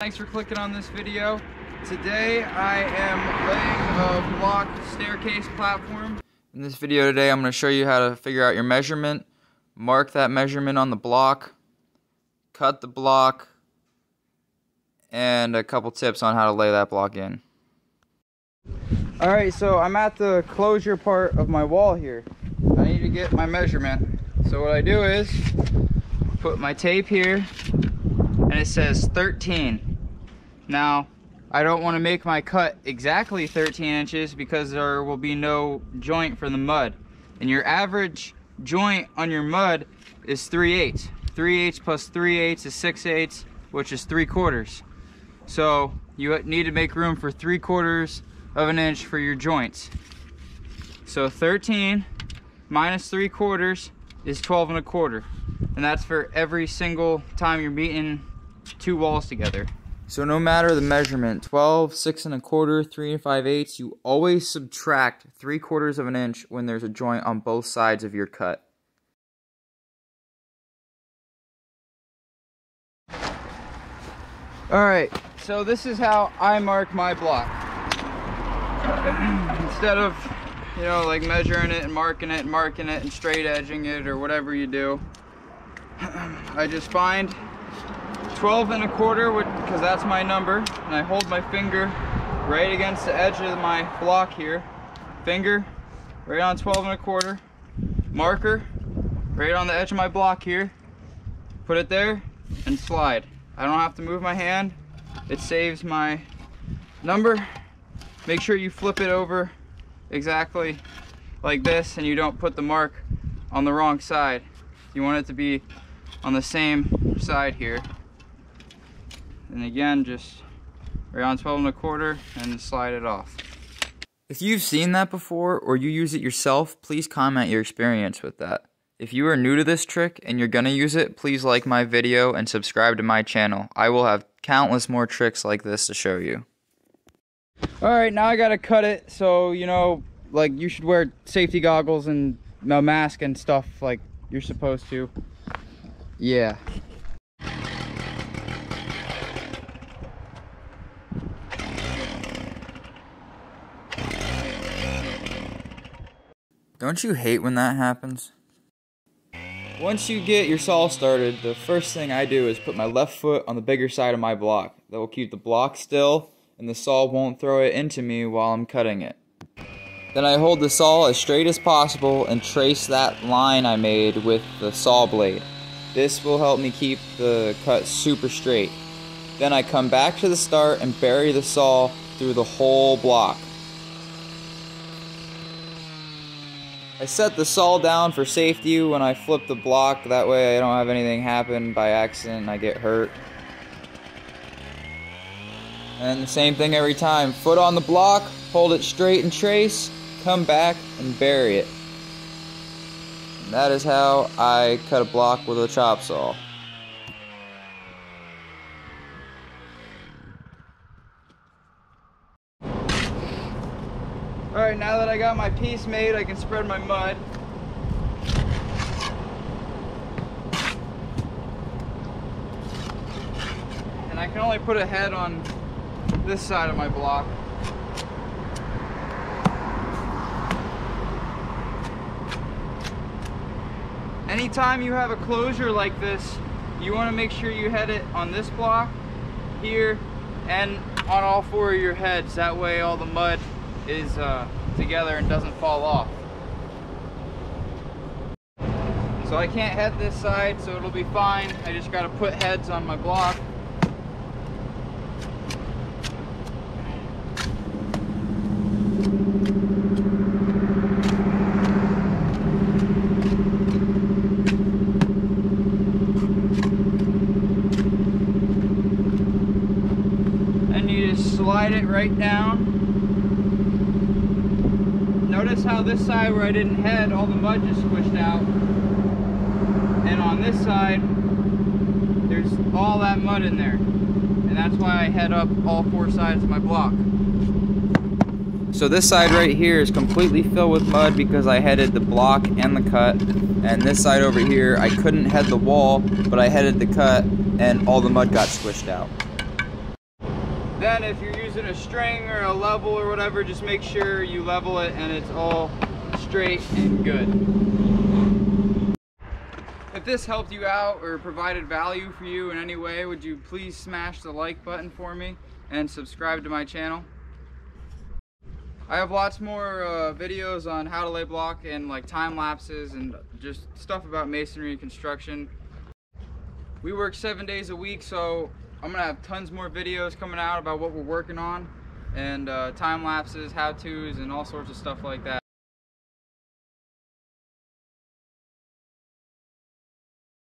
Thanks for clicking on this video. Today I am laying a block staircase platform. In this video today I'm going to show you how to figure out your measurement, mark that measurement on the block, cut the block, and a couple tips on how to lay that block in. Alright, so I'm at the closure part of my wall here. I need to get my measurement. So what I do is put my tape here and it says 13 now, I don't want to make my cut exactly 13 inches because there will be no joint for the mud. And your average joint on your mud is 3 eighths. 3 eighths plus 3 eighths is 6 eighths, which is 3 quarters. So you need to make room for 3 quarters of an inch for your joints. So 13 minus 3 quarters is 12 and a quarter. And that's for every single time you're meeting two walls together. So no matter the measurement, 12, 6 and a quarter, 3 and 5 eighths, you always subtract 3 quarters of an inch when there's a joint on both sides of your cut. Alright, so this is how I mark my block. Instead of, you know, like measuring it and marking it and marking it and straight edging it or whatever you do, I just find 12 and a quarter because that's my number and I hold my finger right against the edge of my block here. Finger right on 12 and a quarter. Marker right on the edge of my block here. Put it there and slide. I don't have to move my hand. It saves my number. Make sure you flip it over exactly like this and you don't put the mark on the wrong side. You want it to be on the same side here and again just around 12 and a quarter and slide it off. If you've seen that before or you use it yourself, please comment your experience with that. If you are new to this trick and you're gonna use it, please like my video and subscribe to my channel. I will have countless more tricks like this to show you. Alright, now I gotta cut it so, you know, like you should wear safety goggles and a mask and stuff like you're supposed to. Yeah. Don't you hate when that happens? Once you get your saw started, the first thing I do is put my left foot on the bigger side of my block. That will keep the block still and the saw won't throw it into me while I'm cutting it. Then I hold the saw as straight as possible and trace that line I made with the saw blade. This will help me keep the cut super straight. Then I come back to the start and bury the saw through the whole block. I set the saw down for safety when I flip the block, that way I don't have anything happen by accident and I get hurt. And the same thing every time. Foot on the block, hold it straight and trace, come back and bury it. And that is how I cut a block with a chop saw. Alright, now that I got my piece made, I can spread my mud. And I can only put a head on this side of my block. Anytime you have a closure like this, you want to make sure you head it on this block, here, and on all four of your heads. That way all the mud is uh, together and doesn't fall off. So I can't head this side, so it'll be fine. I just gotta put heads on my block. Slide it right down Notice how this side where I didn't head, all the mud just squished out. And on this side, there's all that mud in there. And that's why I head up all four sides of my block. So this side right here is completely filled with mud because I headed the block and the cut. And this side over here, I couldn't head the wall, but I headed the cut and all the mud got squished out. Then if you're using a string or a level or whatever, just make sure you level it and it's all straight and good. If this helped you out or provided value for you in any way, would you please smash the like button for me and subscribe to my channel? I have lots more uh, videos on how to lay block and like time lapses and just stuff about masonry and construction. We work seven days a week, so I'm gonna have tons more videos coming out about what we're working on and uh, time lapses, how-tos, and all sorts of stuff like that.